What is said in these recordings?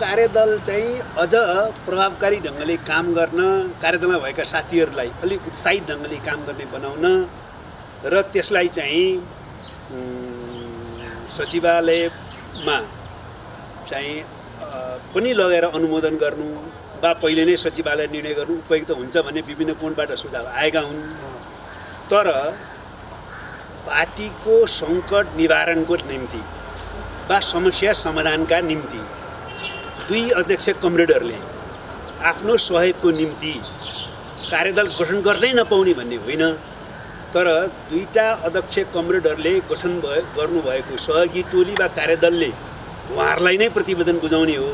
कार्यदल चाहिँ अझ प्रभावकारी ढङ्गले काम गर्न कार्यदलमा भएका साथीहरूलाई अलिक उत्साहित ढङ्गले काम गर्ने बनाउन र त्यसलाई चाहिँ सचिवालयमा चाहिँ पनि लगेर अनुमोदन गर्नु वा पहिले नै सचिवालय निर्णय गर्नु उपयुक्त हुन्छ भन्ने विभिन्न कोणबाट सुझाव आएका हुन्। तर पार्टीको सङ्कट निवारणको निम्ति वा समस्या समाधानका निम्ति दुई अध्यक्ष कमरेडहरूले आफ्नो सहयोगको निम्ति कार्यदल गठन गर्नै नपाउने भन्ने होइन तर दुईवटा अध्यक्ष कमरेडहरूले गठन भए गर्नुभएको सहयोगी टोली वा कार्यदलले उहाँहरूलाई नै प्रतिवेदन बुझाउने हो।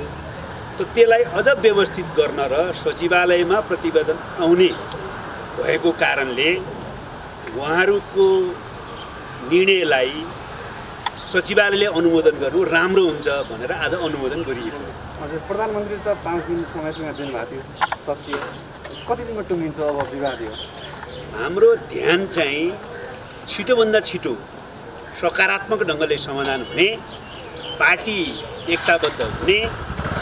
त त्यसलाई अझ व्यवस्थित गर्न र सचिवालयमा प्रतिवेदन आउने भएको कारणले उहाँहरूको निर्णयलाई सचिवालयले अनुमोदन गर्नु राम्रो हुन्छ भनेर आज अनुमोदन गरिएको हजुर प्रधानमन्त्री त पाँच दिन समय सीमा दिनुभएको थियो सकियो कति दिनमा टुङ्गिन्छ अब विवाद यो हाम्रो ध्यान चाहिँ छिटोभन्दा छिटो सकारात्मक ढङ्गले समाधान हुने पार्टी एकताबद्ध हुने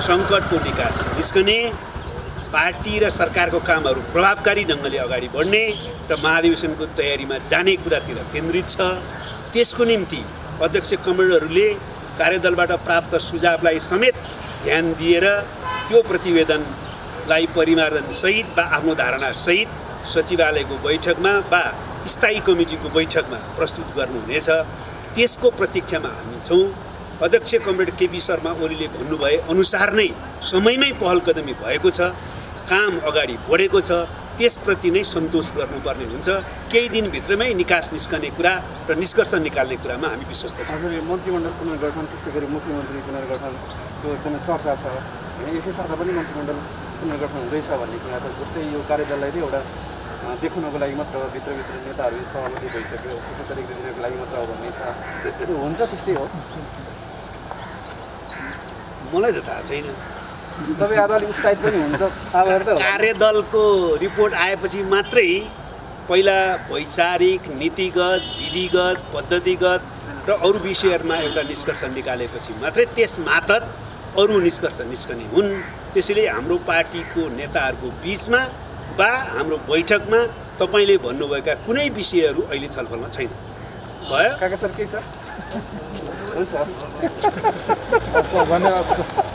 सङ्कटको निकास निस्कने पार्टी र सरकारको कामहरू प्रभावकारी ढङ्गले अगाडि बढ्ने र महाधिवेशनको तयारीमा जाने कुरातिर केन्द्रित छ। त्यसको निम्ति अध्यक्ष कमरेडहरूले कार्यदलबाट प्राप्त सुझावलाई समेत ध्यान दिएर त्यो प्रतिवेदनलाई परिमार्जनसहित वा आफ्नो धारणासहित सचिवालयको बैठकमा वा स्थायी कमिटीको बैठकमा प्रस्तुत गर्नुहुनेछ। त्यसको प्रतीक्षामा हामी छौँ। अध्यक्ष कमरेड केपी शर्मा ओलीले भन्नुभए अनुसार नै समयमै पहल कदमी भएको छ। काम अगाडि बढेको छ। त्यसप्रति नै सन्तोष गर्नुपर्ने हुन्छ। केही दिनभित्रमै निकास निस्कने कुरा र निष्कर्ष निकाल्ने कुरामा हामी विश्वस्त छौँ। हजुर मन्त्रीमण्डल पुनर्गठन त्यस्तै गरी मुख्यमन्त्री पुनर्गठनको एकदमै चर्चा छ। होइन यसै साथ पनि मन्त्रीमण्डल पुनर्गठन हुँदैछ भन्ने कुरा छ जस्तै यो कार्यदललाई चाहिँ एउटा देखाउनको लागि मात्र भित्रभित्र नेताहरू सहमति भइसक्यो औपचारिक दिनको लागि मात्र हो भन्ने छ। त्यो हुन्छ त्यस्तै हो। मलाई त थाहा छैन। तपाईँ अलिक उत्साहित पनि हुन्छ। कार्यदलको रिपोर्ट आएपछि मात्रै पहिला वैचारिक नीतिगत विधिगत पद्धतिगत र अरू विषयहरूमा एउटा निष्कर्ष निकालेपछि मात्रै त्यस मातत अरू निष्कर्ष निस्कने हुन्। त्यसैले हाम्रो पार्टीको नेताहरूको बिचमा वा हाम्रो बैठकमा तपाईँले भन्नुभएका कुनै विषयहरू अहिले छलफलमा छैन। भयो। काका सर केही छ? हुन्छ